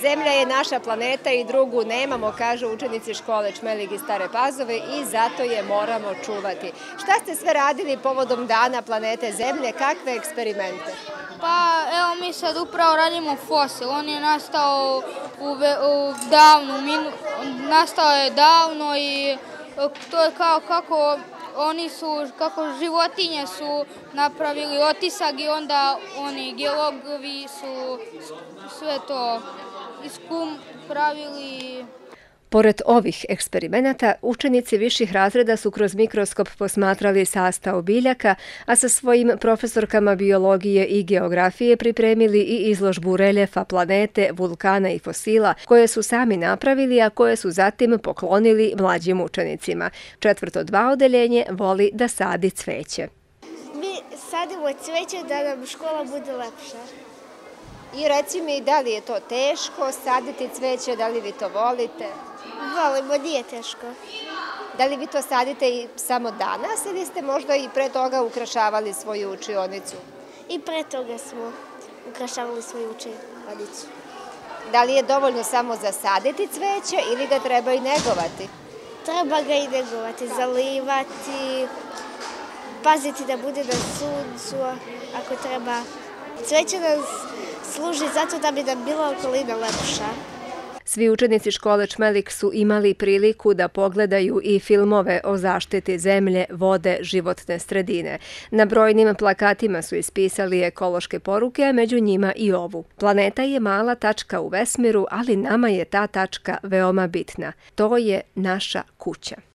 Zemlja je naša planeta i drugu nemamo, kažu učenici škole Čmelig iz Stare Pazove i zato je moramo čuvati. Šta ste sve radili povodom dana planete Zemlje? Kakve eksperimente? Pa evo mi sad upravo radimo fosil. On je nastao u, u davno, minu, nastao je davno i e, to je kao kako oni su, kako životinje su napravili otisak i onda oni geologovi su sve to iskum pravili Pored ovih eksperimenata, učenici viših razreda su kroz mikroskop posmatrali sastav biljaka, a sa svojim profesorkama biologije i geografije pripremili i izložbu reljefa planete, vulkana i fosila, koje su sami napravili, a koje su zatim poklonili mlađim učenicima. Četvrto dva odeljenje voli da sadi cveće. Mi sadimo cveće da nam škola bude lepša. I reci mi da li je to teško saditi cveće, da li vi to volite? Volimo, nije teško. Da li vi to sadite i samo danas ili ste možda i pre toga ukrašavali svoju učionicu? I pre toga smo ukrašavali svoju učionicu. Da li je dovoljno samo zasaditi cveće ili ga treba i negovati? Treba ga i negovati, zalivati, paziti da bude na suncu ako treba. Cveće nas služi zato da bi nam bila okolina lepša. Svi učenici škole Čmelik su imali priliku da pogledaju i filmove o zaštiti zemlje, vode, životne sredine. Na brojnim plakatima su ispisali ekološke poruke, a među njima i ovu. Planeta je mala tačka u vesmiru, ali nama je ta tačka veoma bitna. To je naša kuća.